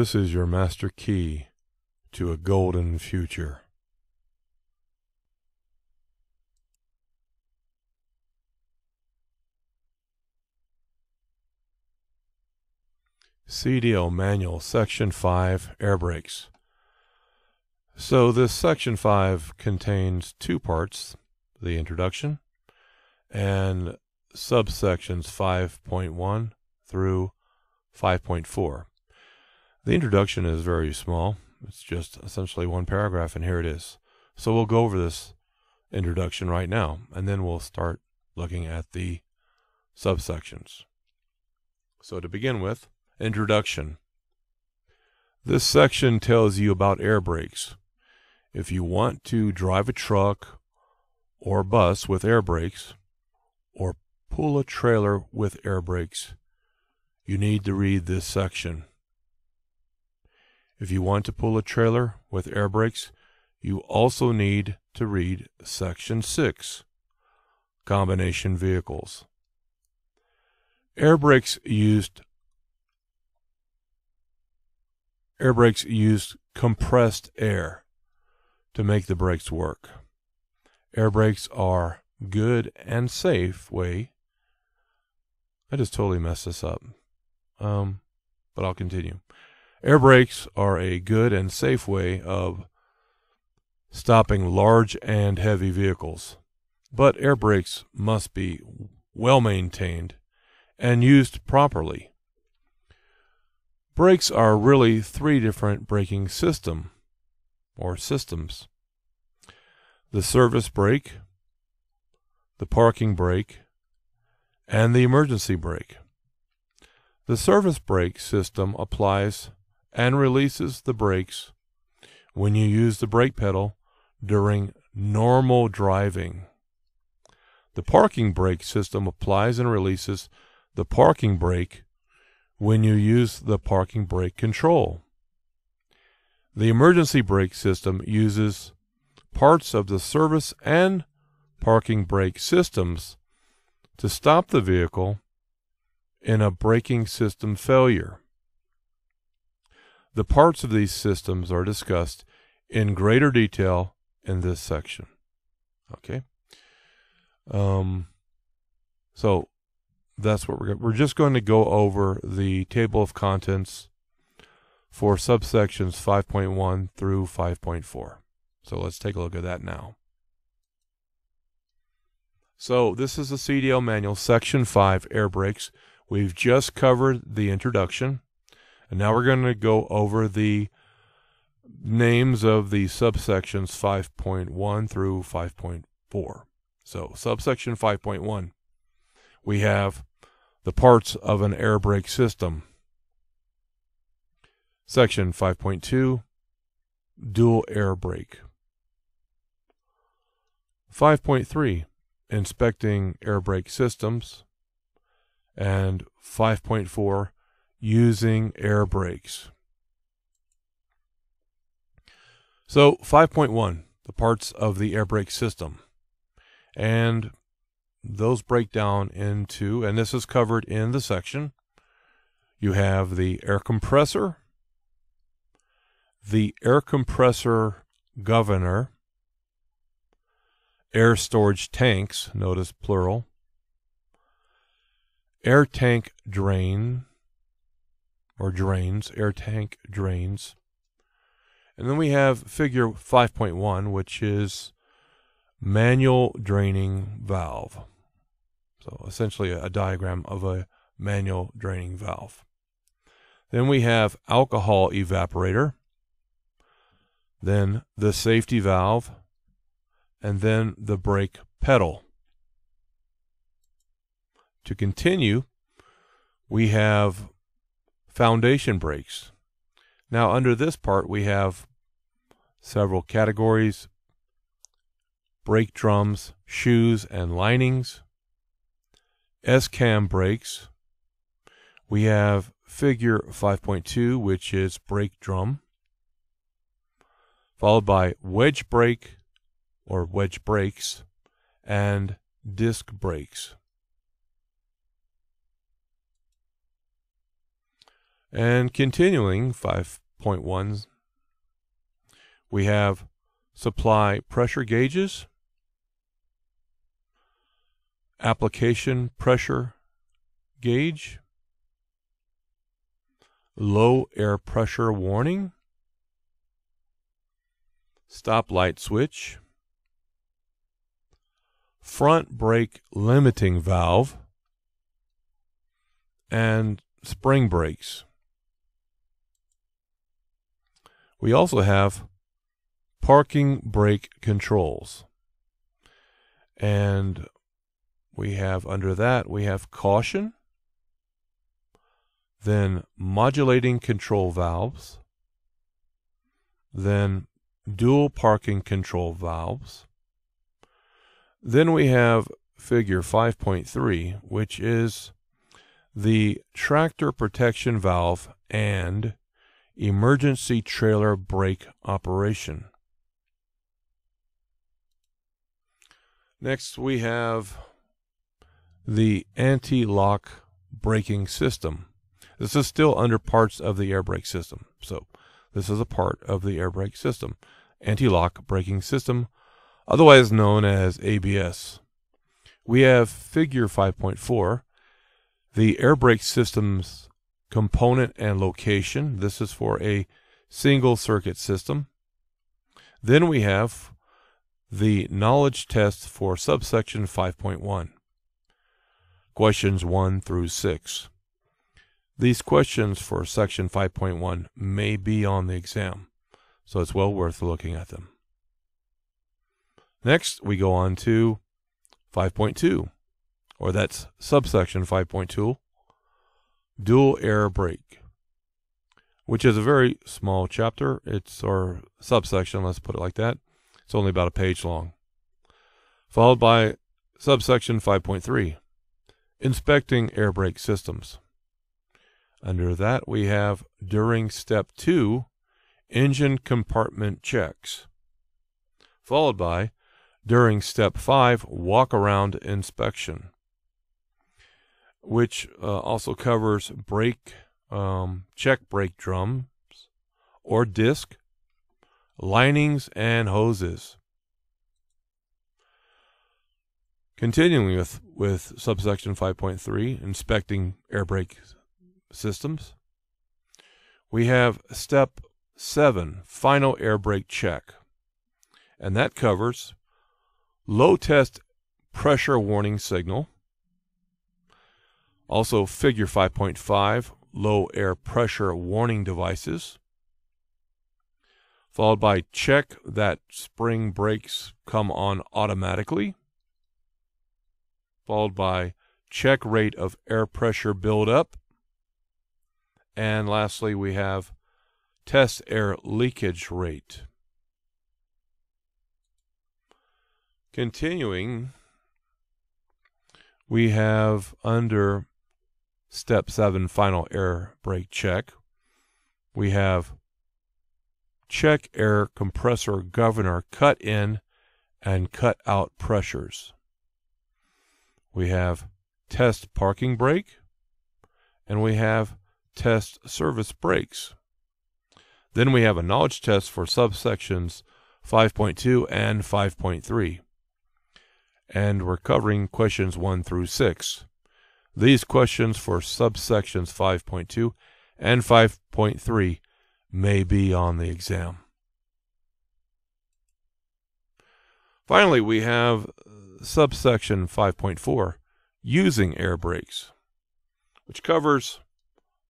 This is your master key to a golden future. CDL Manual Section 5 Air Brakes. So this Section 5 contains two parts, the introduction and subsections 5.1 through 5.4. The introduction is very small. It's just essentially one paragraph, and here it is. So we'll go over this introduction right now, and then we'll start looking at the subsections. So to begin with, introduction. This section tells you about air brakes. If you want to drive a truck or bus with air brakes, or pull a trailer with air brakes, you need to read this section. If you want to pull a trailer with air brakes, you also need to read Section 6, Combination Vehicles. Air brakes used air brakes used compressed air to make the brakes work. Air brakes are good and safe way. I just totally messed this up. Um, but I'll continue. Air brakes are a good and safe way of stopping large and heavy vehicles. But air brakes must be well maintained and used properly. Brakes are really three different braking system or systems. The service brake, the parking brake, and the emergency brake. The service brake system applies and releases the brakes when you use the brake pedal during normal driving. The parking brake system applies and releases the parking brake when you use the parking brake control. The emergency brake system uses parts of the service and parking brake systems to stop the vehicle in a braking system failure. The parts of these systems are discussed in greater detail in this section. Okay. Um, so that's what we're we're just going to go over the table of contents for subsections 5.1 through 5.4. So let's take a look at that now. So this is the CDL manual, section 5, air brakes. We've just covered the introduction, and now we're going to go over the names of the subsections 5.1 through 5.4. So subsection 5.1, we have the parts of an air brake system. Section 5.2, dual air brake. 5.3, inspecting air brake systems, and 5.4 using air brakes. So 5.1 the parts of the air brake system and those break down into and this is covered in the section you have the air compressor the air compressor governor air storage tanks, notice plural, air tank drain or drains, air tank drains. And then we have figure 5.1, which is manual draining valve. So essentially a diagram of a manual draining valve. Then we have alcohol evaporator. Then the safety valve, and then the brake pedal. To continue, we have foundation brakes. Now, under this part, we have several categories brake drums, shoes, and linings, S cam brakes. We have figure 5.2, which is brake drum, followed by wedge brake, or wedge brakes, and disc brakes. And continuing 5.1, we have supply pressure gauges, application pressure gauge, low air pressure warning, stoplight switch, front brake limiting valve, and spring brakes. We also have parking brake controls. And we have under that, we have caution, then modulating control valves, then dual parking control valves. Then we have figure 5.3, which is the tractor protection valve and emergency trailer brake operation. Next, we have the anti-lock braking system. This is still under parts of the air brake system. So this is a part of the air brake system. Anti-lock braking system, otherwise known as ABS. We have figure 5.4, the air brake system's component and location. This is for a single circuit system. Then we have the knowledge test for subsection 5.1. Questions 1 through 6. These questions for section 5.1 may be on the exam, so it's well worth looking at them. Next, we go on to 5.2, or that's subsection 5.2, dual air brake, which is a very small chapter. It's or subsection, let's put it like that. It's only about a page long. Followed by subsection 5.3, inspecting air brake systems. Under that, we have during step two, engine compartment checks, followed by during step five, walk around inspection, which uh, also covers brake, um, check brake drums or disc, linings, and hoses. Continuing with, with subsection 5.3, inspecting air brake systems. We have step seven, final air brake check. And that covers low test pressure warning signal. Also, figure 5.5, low air pressure warning devices. Followed by check that spring brakes come on automatically. Followed by check rate of air pressure buildup. And lastly, we have test air leakage rate. Continuing, we have under step seven, final air brake check, we have check air compressor governor cut in and cut out pressures. We have test parking brake, and we have test service brakes. Then we have a knowledge test for subsections 5.2 and 5.3. And we're covering questions 1 through 6. These questions for subsections 5.2 and 5.3 may be on the exam. Finally, we have subsection 5.4, using air brakes, which covers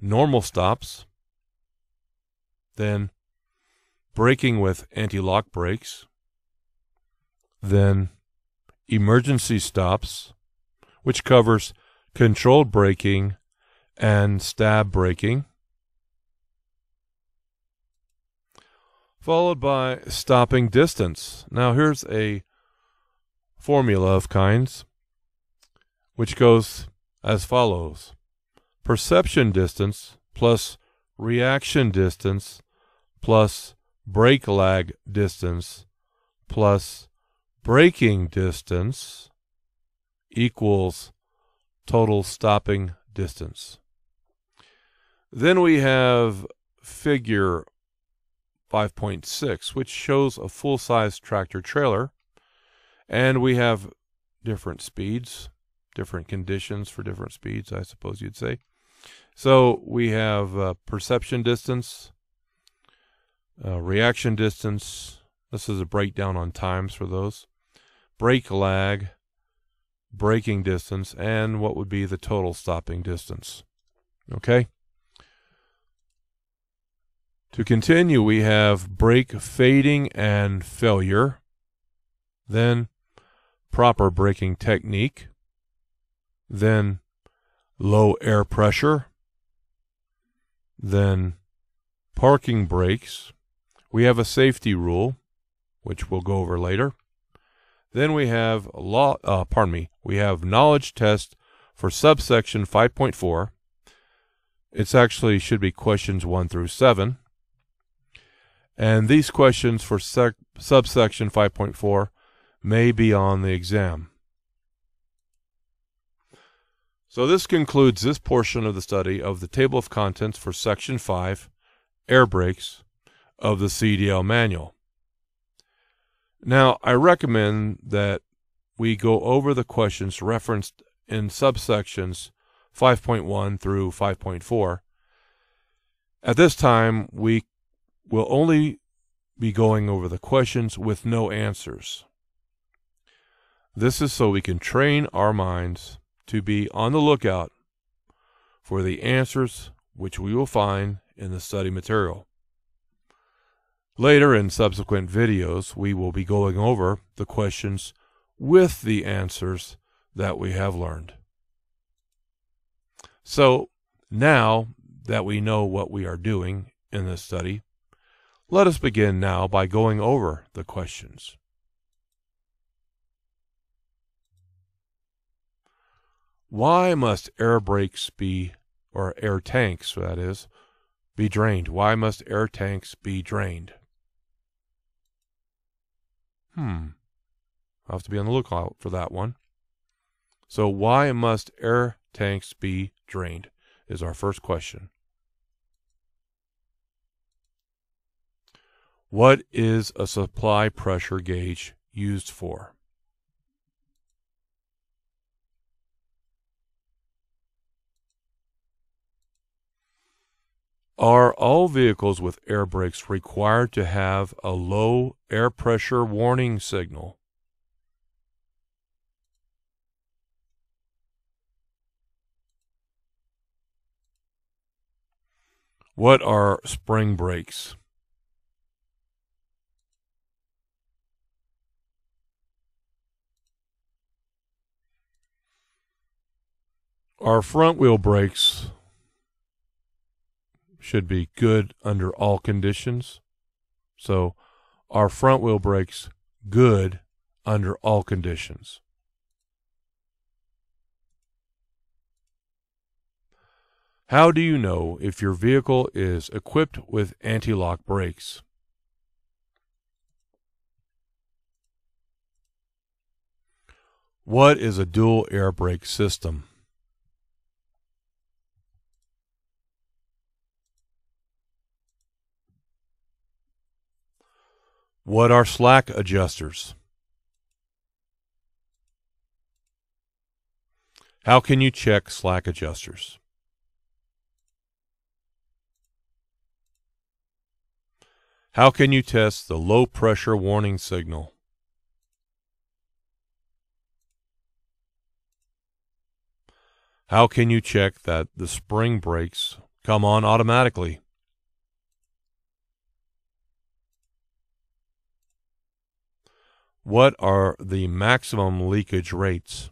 normal stops, then braking with anti-lock brakes, then emergency stops, which covers controlled braking and stab braking, followed by stopping distance. Now here's a formula of kinds, which goes as follows perception distance plus reaction distance plus brake lag distance plus braking distance equals total stopping distance. Then we have figure 5.6, which shows a full size tractor trailer. And we have different speeds, different conditions for different speeds, I suppose you'd say. So we have uh, perception distance, uh, reaction distance. This is a breakdown on times for those. Brake lag, braking distance, and what would be the total stopping distance. Okay? To continue, we have brake fading and failure, then proper braking technique, then low air pressure, then parking brakes. We have a safety rule, which we'll go over later. Then we have law. Uh, pardon me. We have knowledge test for subsection 5.4. It's actually should be questions one through seven. And these questions for sec- subsection 5.4 may be on the exam. So this concludes this portion of the study of the table of contents for section 5, air brakes, of the CDL manual. Now, I recommend that we go over the questions referenced in subsections 5.1 through 5.4. At this time, we will only be going over the questions with no answers. This is so we can train our minds to be on the lookout for the answers which we will find in the study material. Later in subsequent videos, we will be going over the questions with the answers that we have learned. So now that we know what we are doing in this study, let us begin now by going over the questions. Why must air brakes be, or air tanks, that is, be drained? Why must air tanks be drained? Hmm. I'll have to be on the lookout for that one. So, why must air tanks be drained? Is our first question. What is a supply pressure gauge used for? Are all vehicles with air brakes required to have a low air pressure warning signal? What are spring brakes? Our front wheel brakes should be good under all conditions. So our front wheel brakes good under all conditions. How do you know if your vehicle is equipped with anti-lock brakes? What is a dual air brake system? What are slack adjusters? How can you check slack adjusters? How can you test the low pressure warning signal? How can you check that the spring brakes come on automatically? What are the maximum leakage rates?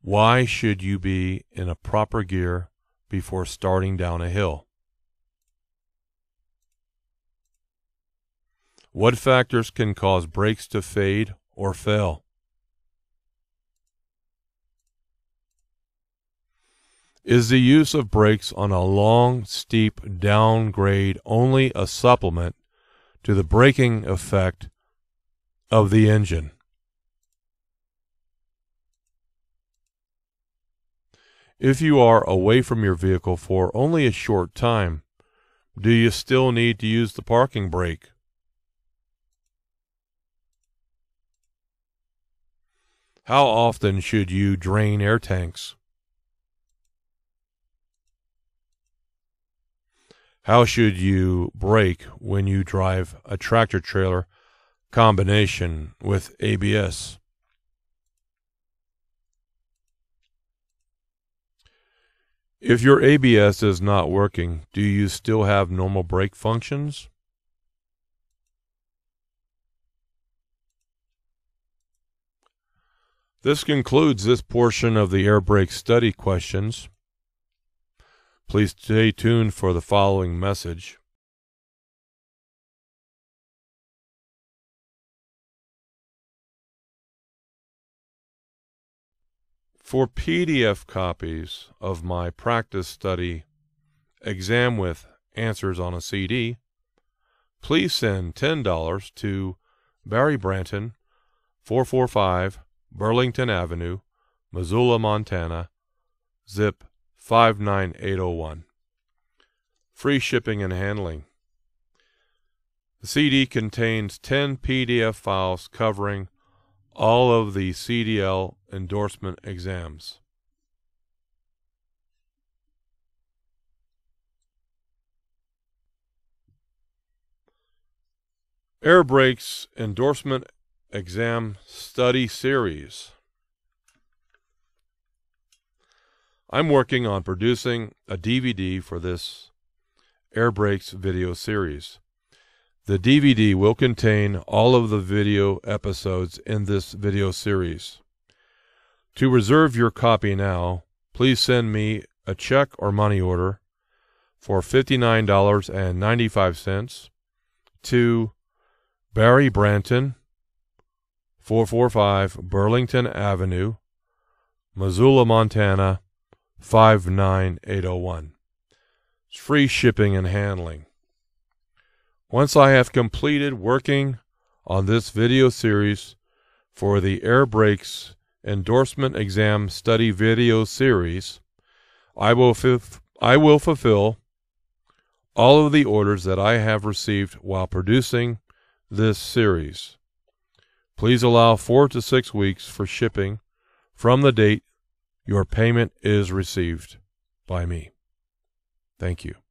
Why should you be in a proper gear before starting down a hill? What factors can cause brakes to fade or fail? Is the use of brakes on a long, steep downgrade only a supplement to the braking effect of the engine? If you are away from your vehicle for only a short time, do you still need to use the parking brake? How often should you drain air tanks? How should you brake when you drive a tractor trailer combination with ABS? If your ABS is not working, do you still have normal brake functions? This concludes this portion of the air brake study questions. Please stay tuned for the following message. For PDF copies of my practice study exam with answers on a CD, please send $10 to Barry Branton, 445 Burlington Avenue, Missoula, Montana, zip 59801. Free shipping and handling. The CD contains 10 PDF files covering all of the CDL endorsement exams. Air Brakes Endorsement Exam Study Series. I'm working on producing a DVD for this Air Brakes video series. The DVD will contain all of the video episodes in this video series. To reserve your copy now, please send me a check or money order for $59.95 to Barry Branton, 445 Burlington Avenue, Missoula, Montana, 59801. It's free shipping and handling. Once I have completed working on this video series for the Air Brakes Endorsement Exam Study Video Series, I will, I will fulfill all of the orders that I have received while producing this series. Please allow four to six weeks for shipping from the date your payment is received by me. Thank you.